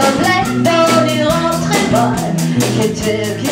sommes là dans du rentré pas que tu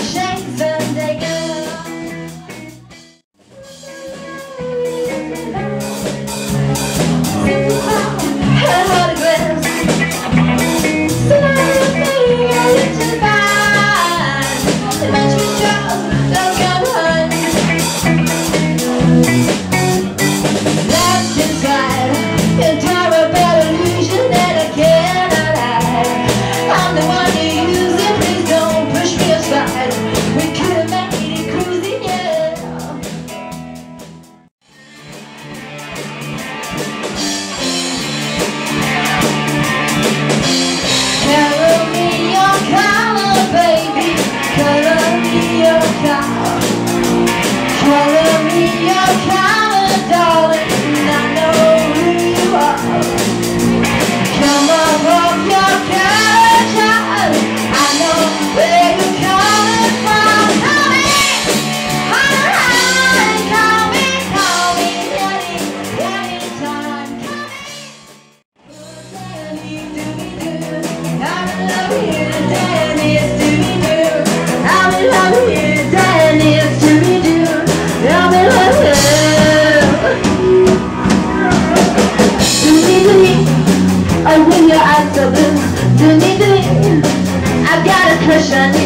cushion